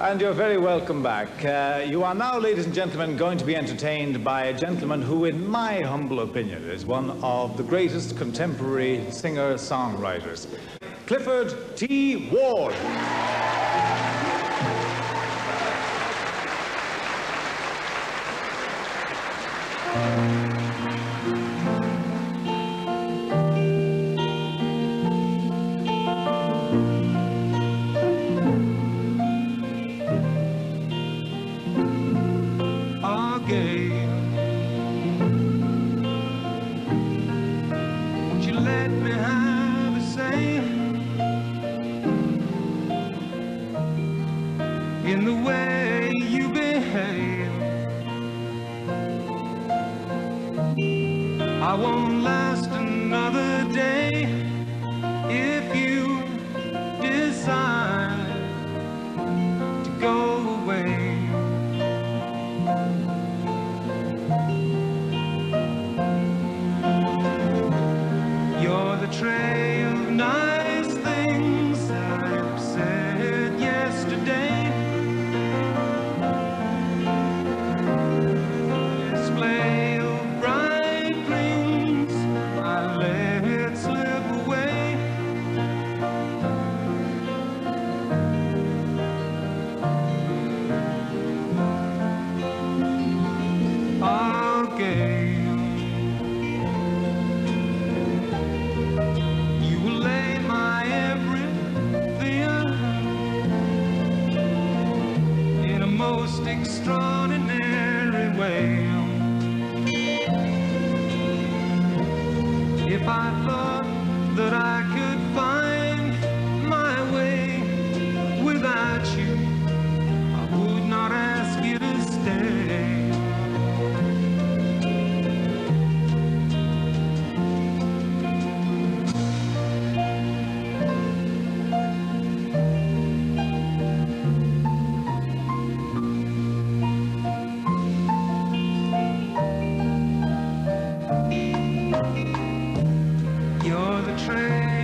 and you're very welcome back. Uh, you are now, ladies and gentlemen, going to be entertained by a gentleman who, in my humble opinion, is one of the greatest contemporary singer-songwriters. Clifford T. Ward. In the way you behave? I won't last another day if you decide to go away. You're the tray extraordinary way. If I thought that I could find time.